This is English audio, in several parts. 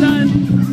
Done.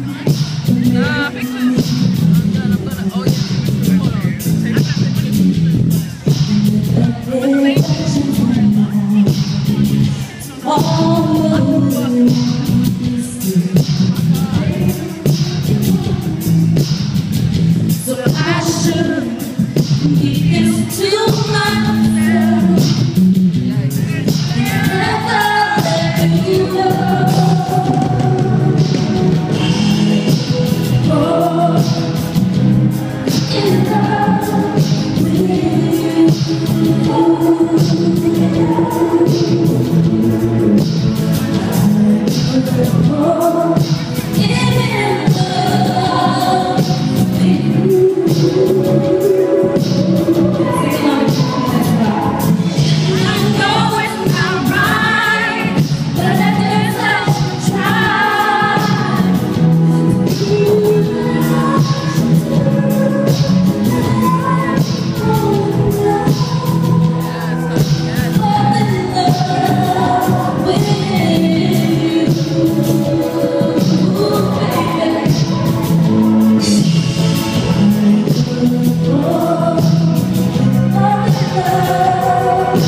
Oh. Amen.